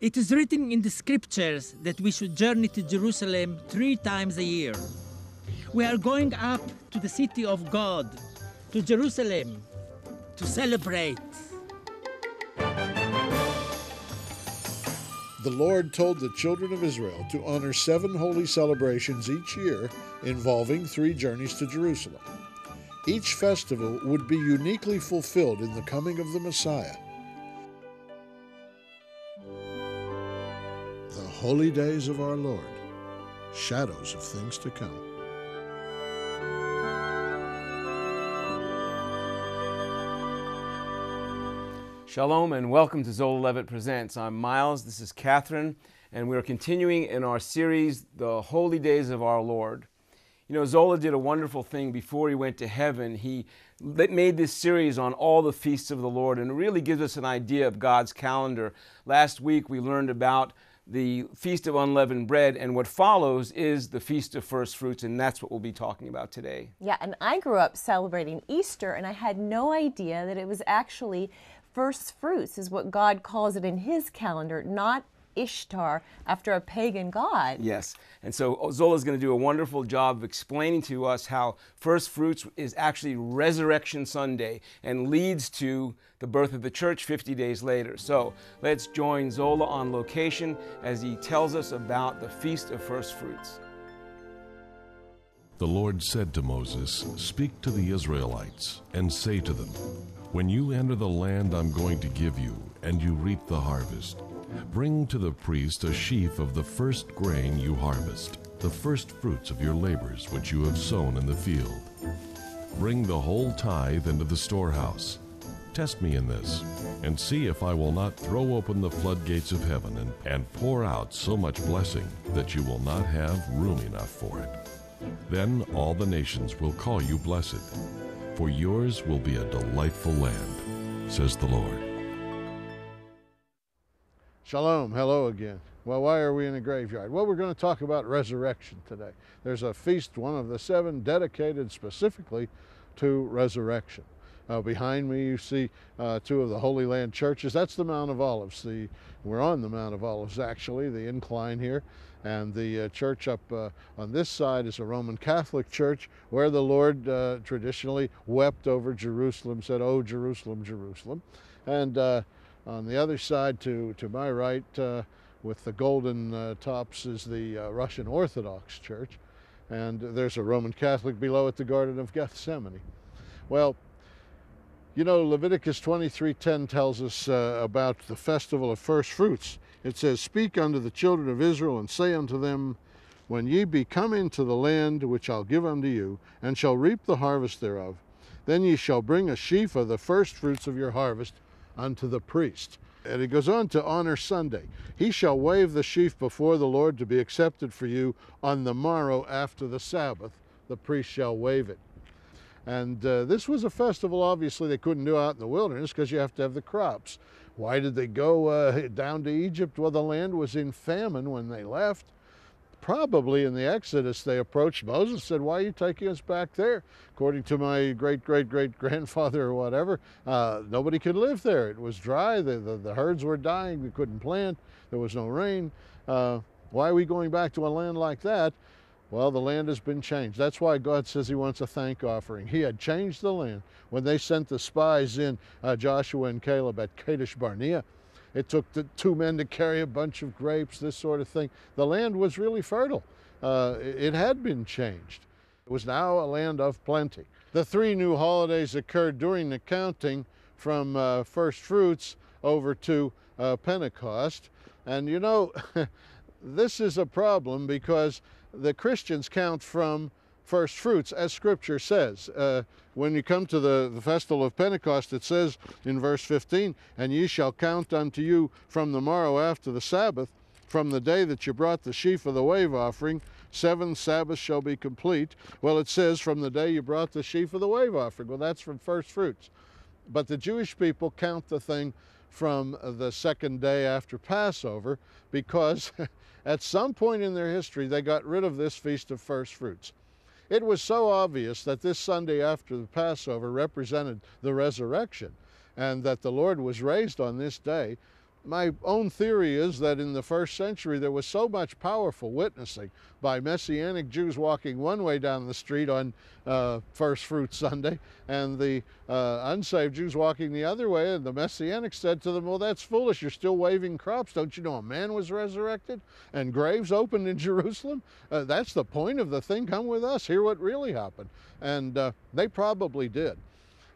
It is written in the scriptures that we should journey to Jerusalem three times a year. We are going up to the city of God, to Jerusalem, to celebrate. The Lord told the children of Israel to honor seven holy celebrations each year involving three journeys to Jerusalem. Each festival would be uniquely fulfilled in the coming of the Messiah. Holy days of our Lord, shadows of things to come. Shalom and welcome to Zola Levitt Presents. I'm Miles, this is Catherine, and we're continuing in our series, The Holy Days of Our Lord. You know, Zola did a wonderful thing before he went to heaven. He made this series on all the feasts of the Lord, and it really gives us an idea of God's calendar. Last week we learned about the Feast of Unleavened Bread, and what follows is the Feast of First Fruits, and that's what we'll be talking about today. Yeah, and I grew up celebrating Easter, and I had no idea that it was actually first fruits is what God calls it in his calendar, not Ishtar after a pagan god. Yes. And so Zola is going to do a wonderful job of explaining to us how first fruits is actually Resurrection Sunday and leads to the birth of the church 50 days later. So let's join Zola on location as he tells us about the Feast of First Fruits. The Lord said to Moses, Speak to the Israelites and say to them, when you enter the land I'm going to give you, and you reap the harvest, bring to the priest a sheaf of the first grain you harvest, the first fruits of your labors which you have sown in the field. Bring the whole tithe into the storehouse. Test me in this, and see if I will not throw open the floodgates of heaven and, and pour out so much blessing that you will not have room enough for it. Then all the nations will call you blessed for yours will be a delightful land, says the Lord. Shalom, hello again. Well, why are we in a graveyard? Well, we're going to talk about resurrection today. There's a feast, one of the seven, dedicated specifically to resurrection. Uh, behind me, you see uh, two of the Holy Land churches. That's the Mount of Olives. The, we're on the Mount of Olives, actually, the incline here. And the uh, church up uh, on this side is a Roman Catholic church where the Lord uh, traditionally wept over Jerusalem, said, Oh, Jerusalem, Jerusalem. And uh, on the other side, to, to my right, uh, with the golden uh, tops, is the Russian Orthodox Church. And there's a Roman Catholic below at the Garden of Gethsemane. Well, you know, Leviticus 23:10 tells us uh, about the festival of first fruits. It says, "Speak unto the children of Israel and say unto them, when ye be come into the land which I'll give unto you, and shall reap the harvest thereof, then ye shall bring a sheaf of the first fruits of your harvest unto the priest." And it goes on to honor Sunday. He shall wave the sheaf before the Lord to be accepted for you on the morrow after the Sabbath. The priest shall wave it. And uh, this was a festival, obviously, they couldn't do out in the wilderness because you have to have the crops. Why did they go uh, down to Egypt? Well, the land was in famine when they left. Probably in the Exodus, they approached Moses and said, Why are you taking us back there? According to my great great great grandfather or whatever, uh, nobody could live there. It was dry, the, the, the, herds were dying, we couldn't plant, there was no rain. Uh, why are we going back to a land like that? Well, the land has been changed. That's why God says He wants a thank offering. He had changed the land. When they sent the spies in, uh, Joshua and Caleb at Kadesh Barnea, it took two men to carry a bunch of grapes, this sort of thing. The land was really fertile. Uh, it had been changed. It was now a land of plenty. The three new holidays occurred during the counting from uh, first fruits over to uh, Pentecost. And you know, this is a problem because the Christians count from first fruits, as Scripture says. Uh, when you come to the, the festival of Pentecost, it says in verse 15, And ye shall count unto you from the morrow after the Sabbath, from the day that you brought the sheaf of the wave offering, seven Sabbaths shall be complete. Well, it says from the day you brought the sheaf of the wave offering. Well, that's from first fruits. But the Jewish people count the thing from the second day after Passover because at some point in their history they got rid of this Feast of First Fruits. It was so obvious that this Sunday after the Passover represented the resurrection and that the Lord was raised on this day my own theory is that in the first century there was so much powerful witnessing by Messianic Jews walking one way down the street on uh, First Fruit Sunday and the uh, unsaved Jews walking the other way. And the Messianic said to them, Well, that's foolish. You're still waving crops. Don't you know a man was resurrected and graves opened in Jerusalem? Uh, that's the point of the thing. Come with us. Hear what really happened. And uh, they probably did.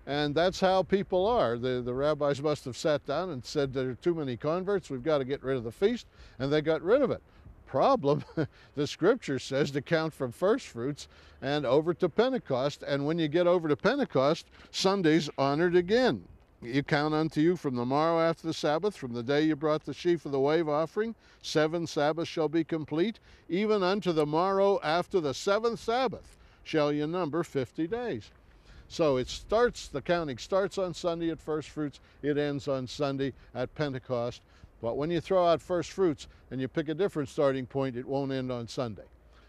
And that's how people are. The, the rabbis must have sat down and said there are too many converts, we've got to get rid of the feast, and they got rid of it. Problem, the scripture says to count from first fruits and over to Pentecost, and when you get over to Pentecost, Sunday's honored again. You count unto you from the morrow after the Sabbath, from the day you brought the sheaf of the wave offering, seven Sabbaths shall be complete, even unto the morrow after the seventh Sabbath shall you number fifty days. So it starts, the counting starts on Sunday at first fruits, it ends on Sunday at Pentecost. But when you throw out first fruits and you pick a different starting point, it won't end on Sunday.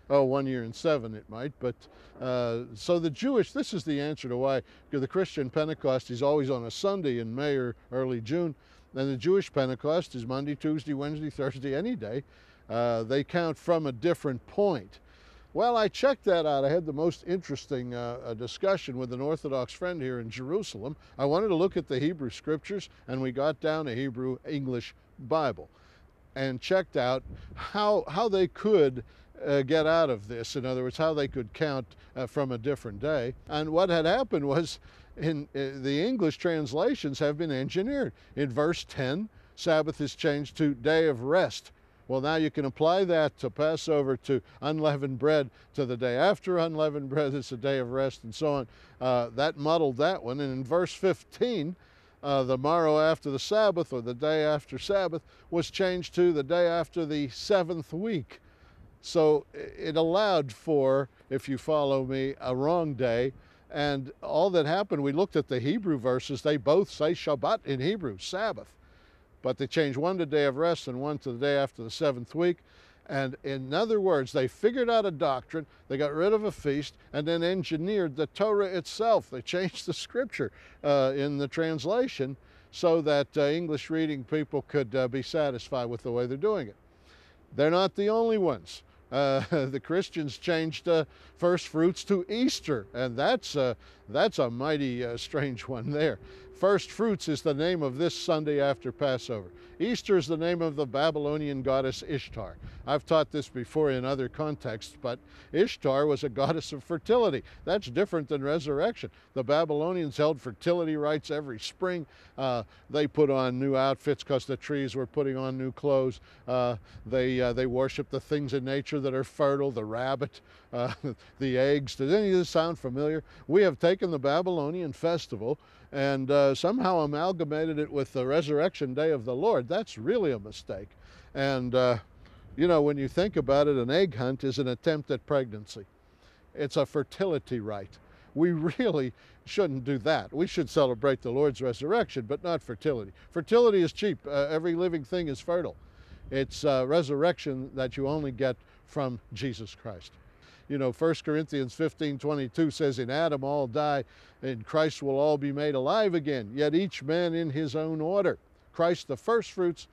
Oh, one year in seven it might, but uh, so the Jewish, this is the answer to why the Christian Pentecost is always on a Sunday in May or early June, and the Jewish Pentecost is Monday, Tuesday, Wednesday, Thursday, any day. Uh, they count from a different point. Well, I checked that out. I had the most interesting uh, discussion with an Orthodox friend here in Jerusalem. I wanted to look at the Hebrew scriptures, and we got down a Hebrew English Bible and checked out how, how they could uh, get out of this. In other words, how they could count uh, from a different day. And what had happened was in uh, the English translations have been engineered. In verse 10, Sabbath is changed to day of rest well, now you can apply that to Passover, to unleavened bread, to the day after unleavened bread, it's a day of rest, and so on. Uh, that muddled that one. And in verse 15, uh, the morrow after the Sabbath, or the day after Sabbath, was changed to the day after the seventh week. So it allowed for, if you follow me, a wrong day. And all that happened, we looked at the Hebrew verses, they both say Shabbat in Hebrew, Sabbath but they changed one to day of rest and one to the day after the seventh week. And in other words, they figured out a doctrine, they got rid of a feast, and then engineered the Torah itself. They changed the scripture uh, in the translation so that uh, English reading people could uh, be satisfied with the way they're doing it. They're not the only ones. Uh, the Christians changed uh, first fruits to Easter, and that's, uh, that's a mighty strange one there. First fruits is the name of this Sunday after Passover. Easter is the name of the Babylonian goddess Ishtar. I've taught this before in other contexts, but Ishtar was a goddess of fertility. That's different than resurrection. The Babylonians held fertility rites every spring. Uh, they put on new outfits because the trees were putting on new clothes. Uh, they, uh, they worship the things in nature that are fertile, the rabbit, uh, the eggs. Does any of this sound familiar? We have taken the Babylonian festival and uh, somehow amalgamated it with the resurrection day of the Lord. That's really a mistake. And, uh, you know, when you think about it, an egg hunt is an attempt at pregnancy, it's a fertility rite. We really shouldn't do that. We should celebrate the Lord's resurrection, but not fertility. Fertility is cheap, uh, every living thing is fertile. It's uh, resurrection that you only get from Jesus Christ you know, 1 Corinthians 15 22 says, In Adam all die, and Christ will all be made alive again, yet each man in his own order. Christ the firstfruits,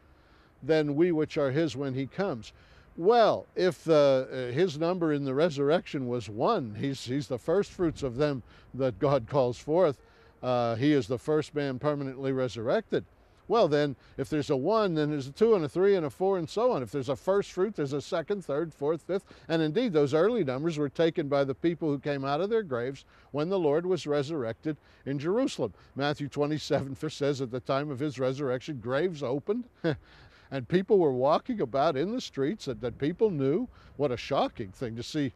then we which are his when he comes. Well, if uh, his number in the resurrection was one, he's, he's the firstfruits of them that God calls forth. Uh, he is the first man permanently resurrected. Well, then, if there's a one, then there's a two and a three and a four and so on. If there's a first fruit, there's a second, third, fourth, fifth. And indeed, those early numbers were taken by the people who came out of their graves when the Lord was resurrected in Jerusalem. Matthew 27 says at the time of his resurrection, graves opened. and people were walking about in the streets that, that people knew. What a shocking thing to see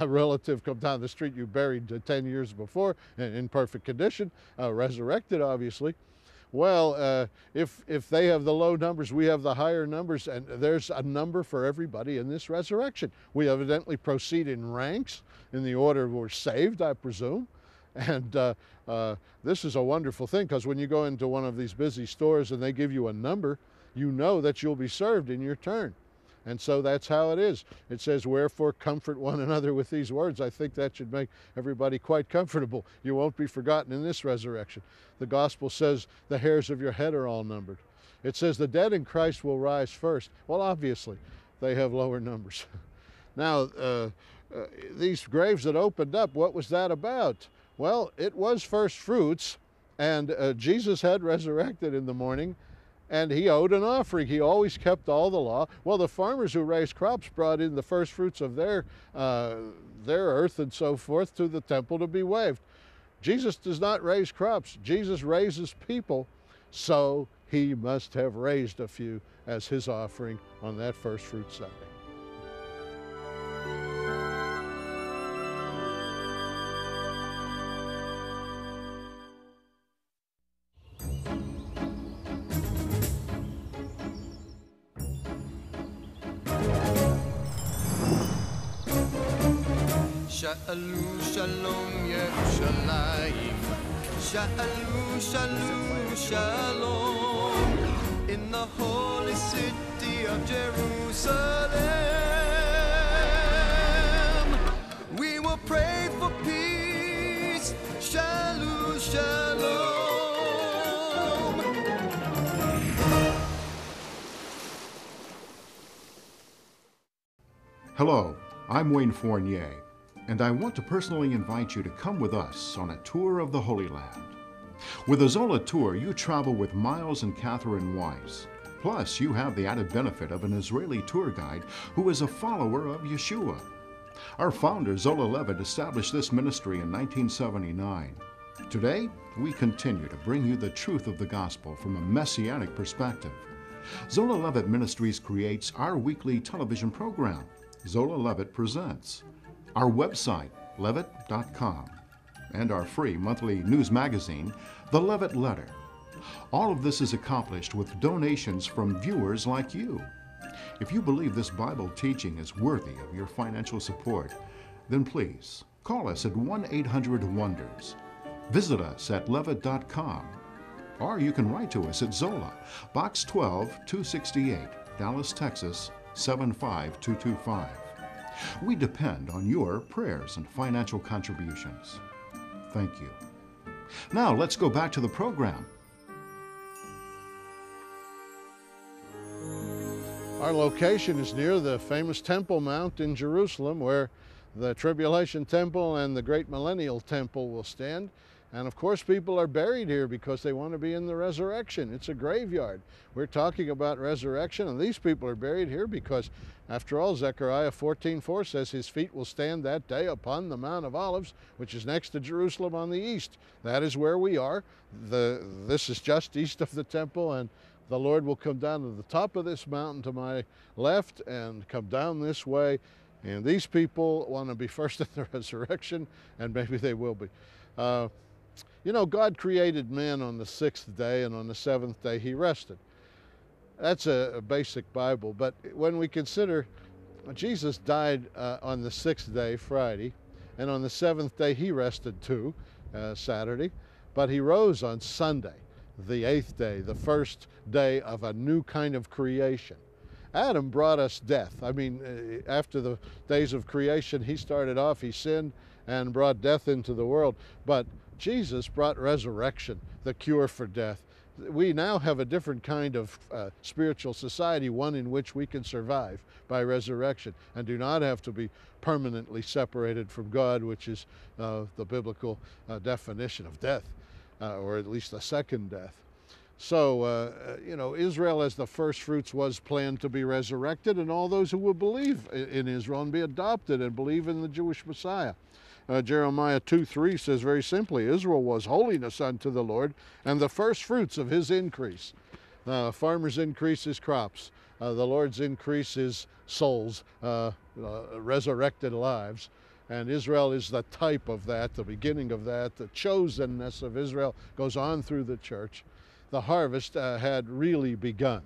a relative come down the street you buried 10 years before in perfect condition, uh, resurrected, obviously well, uh, if, if they have the low numbers, we have the higher numbers, and there's a number for everybody in this resurrection. We evidently proceed in ranks in the order we're saved, I presume. And uh, uh, this is a wonderful thing because when you go into one of these busy stores and they give you a number, you know that you'll be served in your turn. And so that's how it is. It says, Wherefore comfort one another with these words. I think that should make everybody quite comfortable. You won't be forgotten in this resurrection. The gospel says, The hairs of your head are all numbered. It says the dead in Christ will rise first. Well, obviously, they have lower numbers. now, uh, uh, these graves that opened up, what was that about? Well, it was first fruits, and uh, Jesus had resurrected in the morning, and he owed an offering. He always kept all the law. Well, the farmers who raised crops brought in the first fruits of their uh, their earth and so forth to the temple to be waved. Jesus does not raise crops. Jesus raises people, so he must have raised a few as his offering on that first fruit Sunday. Shalom, shalom, Yerushalayim. Shalom, shalom, shalom. In the holy city of Jerusalem, we will pray for peace. Shalom, shalom. Hello, I'm Wayne Fournier, and I want to personally invite you to come with us on a tour of the Holy Land. With a Zola tour, you travel with Miles and Catherine Weiss. Plus, you have the added benefit of an Israeli tour guide who is a follower of Yeshua. Our founder, Zola Levitt, established this ministry in 1979. Today, we continue to bring you the truth of the gospel from a messianic perspective. Zola Levitt Ministries creates our weekly television program, Zola Levitt Presents, our website, levitt.com, and our free monthly news magazine, The Levitt Letter. All of this is accomplished with donations from viewers like you. If you believe this Bible teaching is worthy of your financial support, then please call us at 1 800 Wonders. Visit us at levitt.com or you can write to us at Zola, Box 12, 268, Dallas, Texas 75225. We depend on your prayers and financial contributions. Thank you. Now let's go back to the program. Our location is near the famous Temple Mount in Jerusalem, where the Tribulation Temple and the Great Millennial Temple will stand. And of course, people are buried here because they want to be in the resurrection. It's a graveyard. We're talking about resurrection, and these people are buried here because, after all, Zechariah 14:4 says his feet will stand that day upon the Mount of Olives, which is next to Jerusalem on the east. That is where we are. The, this is just east of the temple, and the Lord will come down to the top of this mountain to my left and come down this way. And these people want to be first in the resurrection, and maybe they will be. Uh, you know, God created man on the sixth day, and on the seventh day he rested. That's a, a basic Bible, but when we consider Jesus died uh, on the sixth day, Friday, and on the seventh day he rested too, uh, Saturday, but he rose on Sunday, the eighth day, the first day of a new kind of creation. Adam brought us death. I mean, uh, after the days of creation, he started off, he sinned and brought death into the world. But Jesus brought resurrection, the cure for death. We now have a different kind of uh, spiritual society, one in which we can survive by resurrection and do not have to be permanently separated from God, which is uh, the biblical uh, definition of death, uh, or at least a second death. So, uh, you know, Israel as the first fruits was planned to be resurrected, and all those who will believe in Israel and be adopted and believe in the Jewish Messiah. Uh, Jeremiah 2 3 says very simply Israel was holiness unto the Lord and the first fruits of his increase. Uh, farmers increase his crops, uh, the Lord's increase his souls, uh, uh, resurrected lives. And Israel is the type of that, the beginning of that. The chosenness of Israel goes on through the church. The harvest uh, had really begun.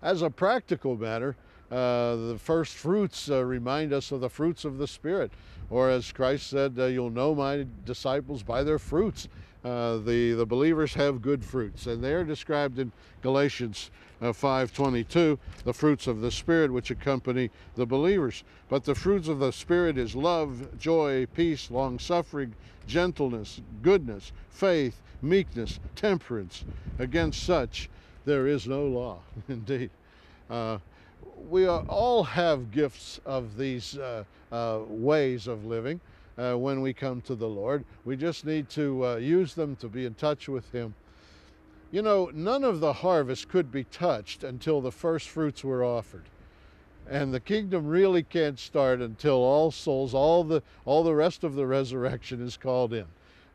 As a practical matter, uh, the first fruits uh, remind us of the fruits of the Spirit. Or as Christ said, uh, you'll know my disciples by their fruits. Uh, the, the believers have good fruits, and they are described in Galatians uh, 5.22, the fruits of the Spirit which accompany the believers. But the fruits of the Spirit is love, joy, peace, long-suffering, gentleness, goodness, faith, meekness, temperance. Against such there is no law, indeed. Uh, we are, all have gifts of these uh, uh, ways of living uh, when we come to the Lord. We just need to uh, use them to be in touch with Him. You know, none of the harvest could be touched until the first fruits were offered. And the kingdom really can't start until all souls, all the, all the rest of the resurrection is called in.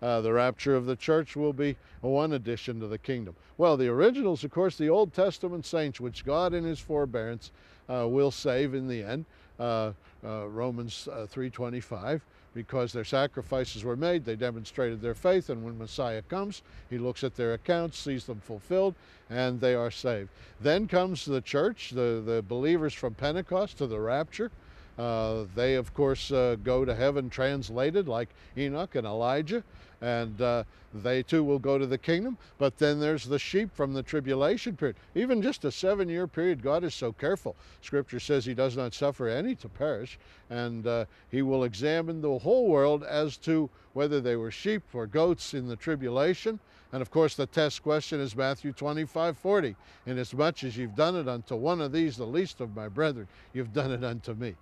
Uh, the rapture of the church will be one addition to the kingdom. Well, the originals, of course, the Old Testament saints, which God in His forbearance uh, will save in the end. Uh, uh Romans 3:25 uh, because their sacrifices were made, they demonstrated their faith, and when Messiah comes, he looks at their accounts, sees them fulfilled, and they are saved. Then comes the church, the, the believers from Pentecost to the rapture. Uh, they, of course, uh, go to heaven translated like Enoch and Elijah and uh, they too will go to the kingdom. But then there's the sheep from the tribulation period. Even just a seven year period, God is so careful. Scripture says He does not suffer any to perish, and uh, He will examine the whole world as to whether they were sheep or goats in the tribulation. And of course, the test question is Matthew 25 40. Inasmuch as you've done it unto one of these, the least of my brethren, you've done it unto me.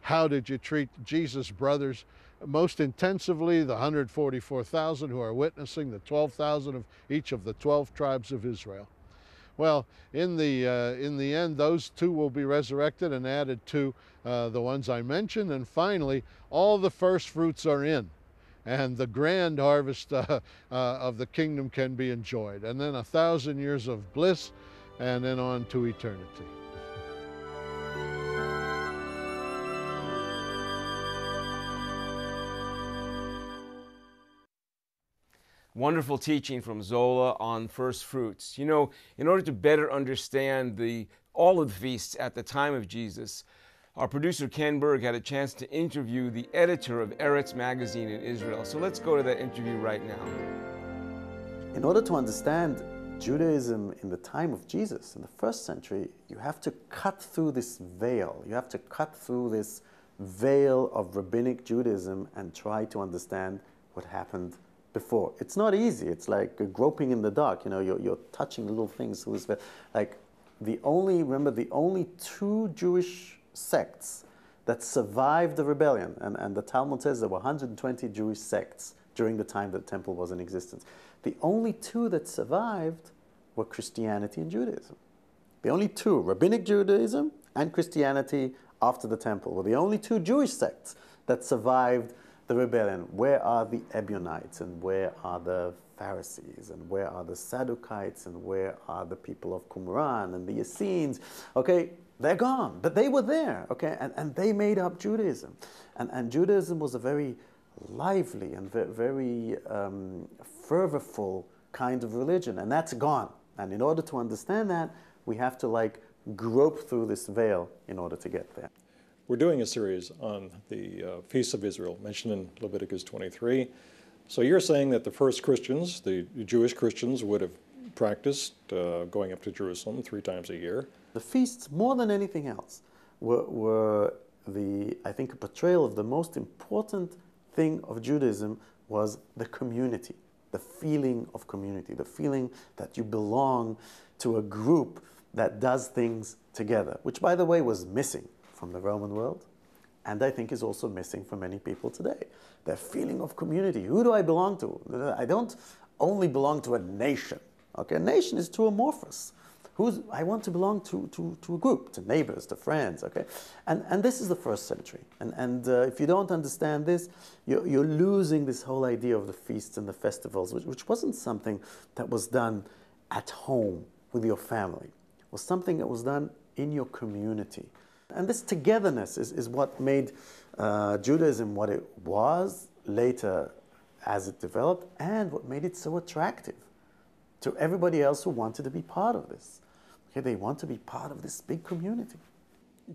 How did you treat Jesus' brothers most intensively? The 144,000 who are witnessing, the 12,000 of each of the 12 tribes of Israel. Well, in the, uh, in the end, those two will be resurrected and added to uh, the ones I mentioned. And finally, all the first fruits are in, and the grand harvest uh, uh of the kingdom can be enjoyed. And then a thousand years of bliss, and then on to eternity. Wonderful teaching from Zola on first fruits. You know, in order to better understand the all of the feasts at the time of Jesus, our producer Ken Berg had a chance to interview the editor of Eretz magazine in Israel. So let's go to that interview right now. In order to understand Judaism in the time of Jesus, in the first century, you have to cut through this veil. You have to cut through this veil of rabbinic Judaism and try to understand what happened before. It's not easy. It's like groping in the dark. You know, you're, you're touching little things. Like the only, remember, the only two Jewish sects that survived the rebellion, and, and the Talmud says there were 120 Jewish sects during the time that the temple was in existence. The only two that survived were Christianity and Judaism. The only two, Rabbinic Judaism and Christianity after the temple, were the only two Jewish sects that survived the rebellion. Where are the Ebionites and where are the Pharisees and where are the Sadducites and where are the people of Qumran and the Essenes? Okay, they're gone, but they were there, okay, and, and they made up Judaism. And, and Judaism was a very lively and very, very um, fervorful kind of religion, and that's gone. And in order to understand that, we have to like grope through this veil in order to get there. We're doing a series on the uh, Feast of Israel, mentioned in Leviticus 23. So you're saying that the first Christians, the Jewish Christians, would have practiced uh, going up to Jerusalem three times a year. The feasts, more than anything else, were, were the, I think, a portrayal of the most important thing of Judaism was the community, the feeling of community, the feeling that you belong to a group that does things together, which, by the way, was missing from the Roman world, and I think is also missing for many people today. Their feeling of community. Who do I belong to? I don't only belong to a nation. Okay, a nation is too amorphous. Who's, I want to belong to, to, to a group, to neighbors, to friends, okay? And, and this is the first century. And, and uh, if you don't understand this, you're, you're losing this whole idea of the feasts and the festivals, which, which wasn't something that was done at home with your family. It was something that was done in your community. And this togetherness is, is what made uh, Judaism what it was later as it developed and what made it so attractive to everybody else who wanted to be part of this. Okay, they want to be part of this big community.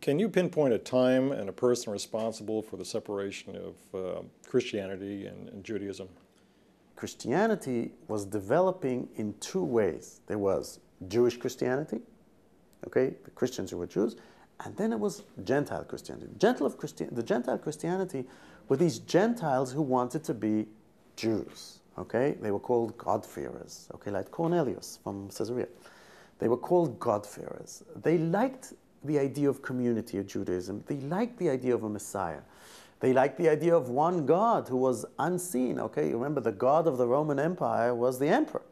Can you pinpoint a time and a person responsible for the separation of uh, Christianity and, and Judaism? Christianity was developing in two ways. There was Jewish Christianity, okay, the Christians who were Jews, and then it was Gentile Christianity. Gentile Christi- the Gentile Christianity were these Gentiles who wanted to be Jews. Okay, they were called God-fearers. Okay, like Cornelius from Caesarea. They were called God-fearers. They liked the idea of community of Judaism. They liked the idea of a Messiah. They liked the idea of one God who was unseen. Okay, remember the God of the Roman Empire was the emperor.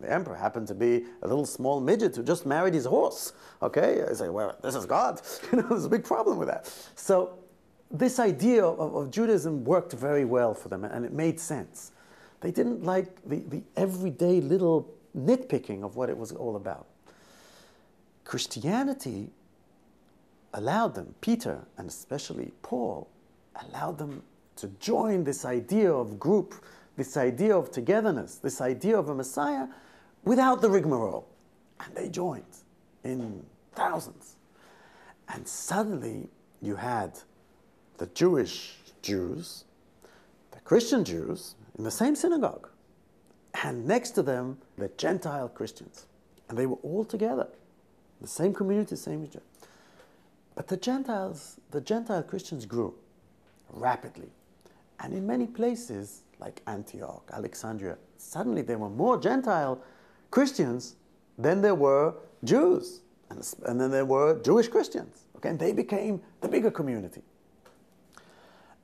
The emperor happened to be a little small midget who just married his horse. Okay, I say, well, this is God. You know, there's a big problem with that. So this idea of, of, Judaism worked very well for them, and it made sense. They didn't like the, the everyday little nitpicking of what it was all about. Christianity allowed them, Peter and especially Paul, allowed them to join this idea of group, this idea of togetherness, this idea of a Messiah without the rigmarole. And they joined in thousands. And suddenly you had the Jewish Jews, the Christian Jews in the same synagogue, and next to them the Gentile Christians. And they were all together, the same community, same region. But the Gentiles, the Gentile Christians grew rapidly. And in many places, like Antioch, Alexandria, suddenly there were more Gentile Christians than there were Jews. And, and then there were Jewish Christians. Okay, and they became the bigger community.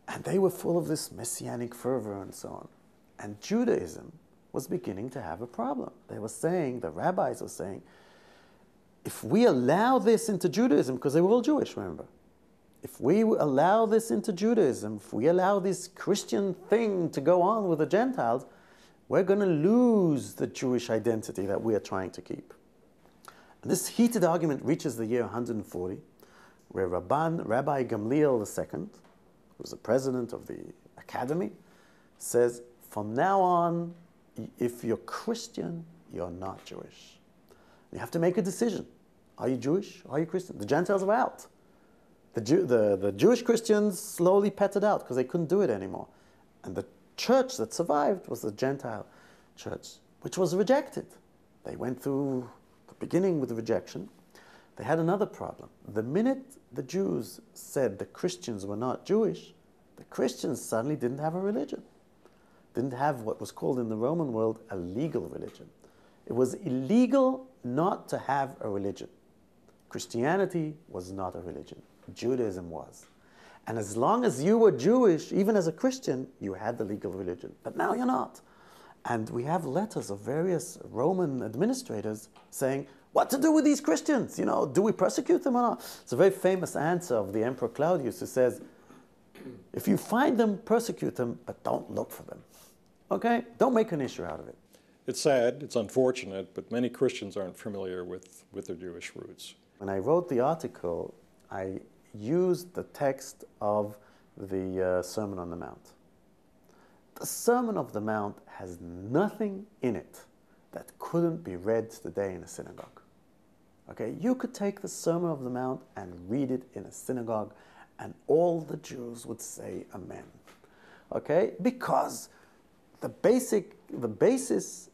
And they were full of this messianic fervor and so on. And Judaism was beginning to have a problem. They were saying, the rabbis were saying, if we allow this into Judaism, because they were all Jewish, remember, if we allow this into Judaism, if we allow this Christian thing to go on with the Gentiles, we're going to lose the Jewish identity that we are trying to keep. And this heated argument reaches the year 140, where Rabban, Rabbi Gamliel II, who's the president of the academy, says, from now on, if you're Christian, you're not Jewish. You have to make a decision. Are you Jewish? Are you Christian? The Gentiles were out. The, Jew, the, the Jewish Christians slowly petted out because they couldn't do it anymore. And the church that survived was the Gentile church, which was rejected. They went through the beginning with the rejection. They had another problem. The minute the Jews said the Christians were not Jewish, the Christians suddenly didn't have a religion, didn't have what was called in the Roman world a legal religion. It was illegal not to have a religion. Christianity was not a religion. Judaism was. And as long as you were Jewish, even as a Christian, you had the legal religion. But now you're not. And we have letters of various Roman administrators saying, what to do with these Christians? You know, do we persecute them or not? It's a very famous answer of the Emperor Claudius who says, if you find them, persecute them, but don't look for them. Okay? Don't make an issue out of it. It's sad, it's unfortunate, but many Christians aren't familiar with, with their Jewish roots. When I wrote the article, I used the text of the uh, Sermon on the Mount. The Sermon of the Mount has nothing in it that couldn't be read today in a synagogue. Okay, you could take the Sermon of the Mount and read it in a synagogue, and all the Jews would say Amen. Okay, because the basic, the basis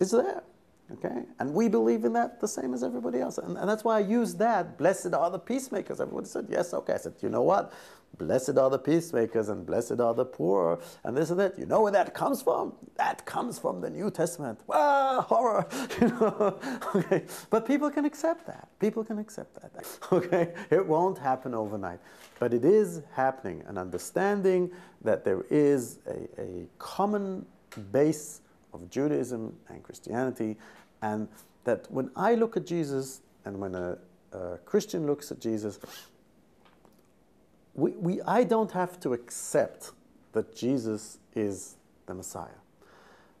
is there. Okay? And we believe in that the same as everybody else. And, and that's why I use that. Blessed are the peacemakers. Everybody said, yes, okay. I said, you know what? Blessed are the peacemakers and blessed are the poor and this and that. You know where that comes from? That comes from the New Testament. Ah, horror. You know? okay. But people can accept that. People can accept that. Okay? It won't happen overnight. But it is happening. An understanding that there is a, a common base of Judaism and Christianity and that when I look at Jesus and when a, a Christian looks at Jesus, we, we, I don't have to accept that Jesus is the Messiah.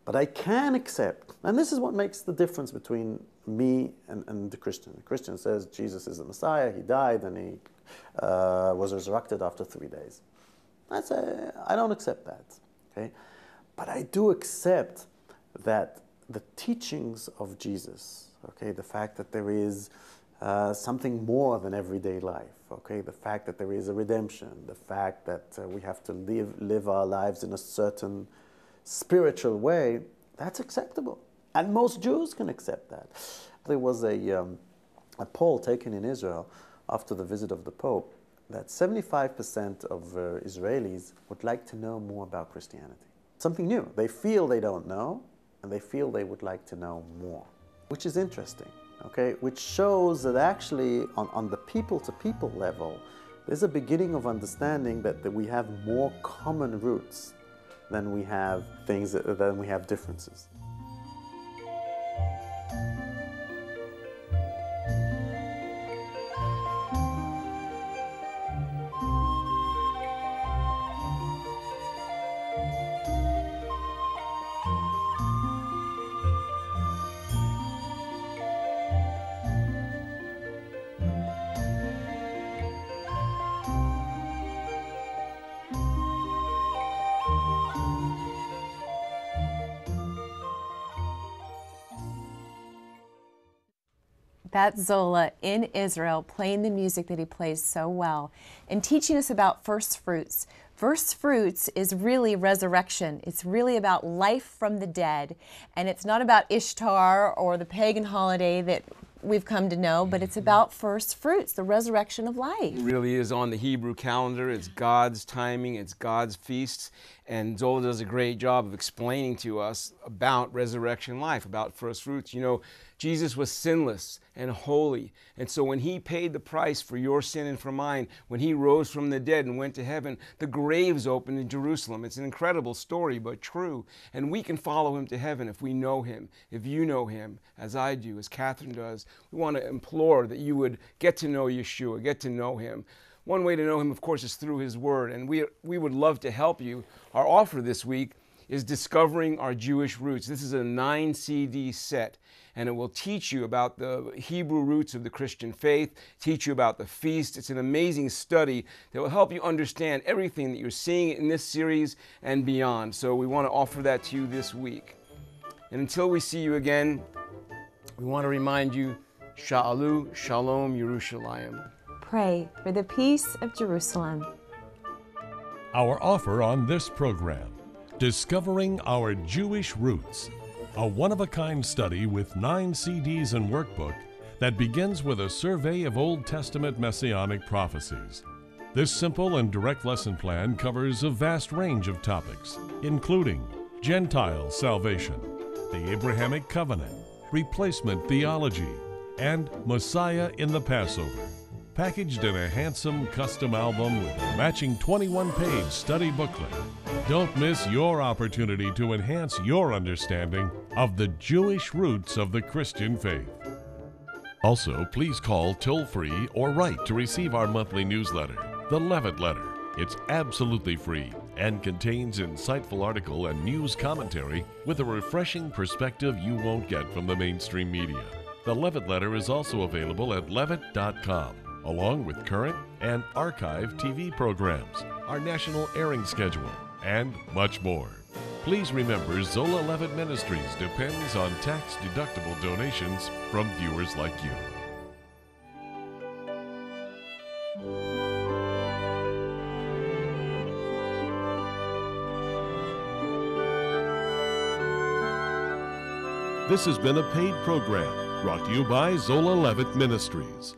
But I can accept, and this is what makes the difference between me and, and the Christian. The Christian says Jesus is the Messiah, he died, and he uh, was resurrected after three days. I say, I don't accept that. Okay? But I do accept that the teachings of Jesus, okay, the fact that there is uh, something more than everyday life, okay, the fact that there is a redemption, the fact that uh, we have to live, live our lives in a certain spiritual way, that's acceptable. And most Jews can accept that. There was a, um, a poll taken in Israel after the visit of the Pope that 75% of uh, Israelis would like to know more about Christianity. Something new. They feel they don't know, and they feel they would like to know more, which is interesting okay, which shows that actually on, on the people to people level, there's a beginning of understanding that, that we have more common roots than we have things that, than we have differences. That's Zola in Israel playing the music that he plays so well and teaching us about first fruits. First fruits is really resurrection. It's really about life from the dead. And it's not about Ishtar or the pagan holiday that we've come to know, but it's about first fruits, the resurrection of life. It really is on the Hebrew calendar. It's God's timing, it's God's feasts. And Zola does a great job of explaining to us about resurrection life, about first fruits. You know, Jesus was sinless and holy. And so when he paid the price for your sin and for mine, when he rose from the dead and went to heaven, the graves opened in Jerusalem. It's an incredible story, but true. And we can follow him to heaven if we know him, if you know him, as I do, as Catherine does. We want to implore that you would get to know Yeshua, get to know him. One way to know him, of course, is through his word. And we, we would love to help you. Our offer this week is Discovering Our Jewish Roots. This is a nine CD set and it will teach you about the Hebrew roots of the Christian faith, teach you about the feast. It's an amazing study that will help you understand everything that you're seeing in this series and beyond. So we want to offer that to you this week. And until we see you again, we want to remind you Sha'alu Shalom Yerushalayim. Pray for the peace of Jerusalem. Our offer on this program Discovering Our Jewish Roots a one of a kind study with nine CDs and workbook that begins with a survey of Old Testament messianic prophecies. This simple and direct lesson plan covers a vast range of topics, including Gentile salvation, the Abrahamic covenant, replacement theology, and Messiah in the Passover. Packaged in a handsome custom album with a matching 21 page study booklet. Don't miss your opportunity to enhance your understanding of the Jewish roots of the Christian faith. Also, please call toll free or write to receive our monthly newsletter, The Levitt Letter. It's absolutely free and contains insightful article and news commentary with a refreshing perspective you won't get from the mainstream media. The Levitt Letter is also available at levitt.com, along with current and archive TV programs, our national airing schedule, and much more. Please remember Zola Levitt Ministries depends on tax deductible donations from viewers like you. This has been a paid program brought to you by Zola Levitt Ministries.